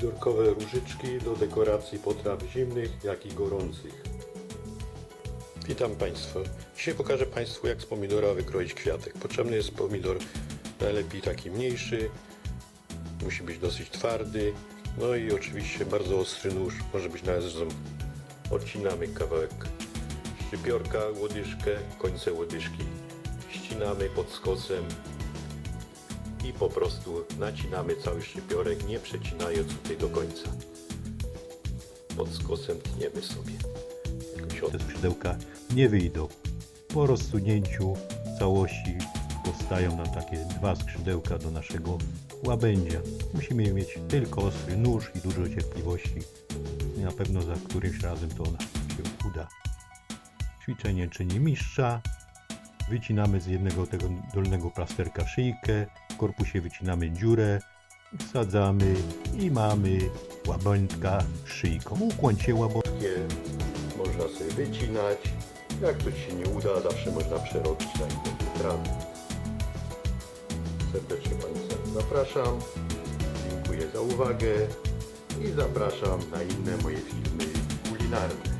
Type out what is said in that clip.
Dodatkowe różyczki do dekoracji potraw zimnych, jak i gorących. Witam Państwa. Dzisiaj pokażę Państwu, jak z pomidora wykroić kwiatek. Potrzebny jest pomidor najlepiej taki mniejszy, musi być dosyć twardy, no i oczywiście bardzo ostry nóż, może być nawet z Odcinamy kawałek szczypiorka, łodyżkę, końce łodyżki ścinamy pod skosem i po prostu nacinamy cały szczypiorek, nie przecinając tutaj do końca. Pod skosem tniemy sobie. Te skrzydełka nie wyjdą. Po rozsunięciu całości powstają nam takie dwa skrzydełka do naszego łabędzia. Musimy mieć tylko ostry nóż i dużo cierpliwości. I na pewno za którymś razem to nam się uda. Ćwiczenie czyni mistrza. Wycinamy z jednego tego dolnego plasterka szyjkę, korpusie wycinamy dziurę, wsadzamy i mamy łabędka szyjką. Łabędkę. Je można sobie wycinać. Jak coś się nie uda, zawsze można przerobić na inne potrawy. Serdecznie Państwa zapraszam. Dziękuję za uwagę i zapraszam na inne moje filmy kulinarne.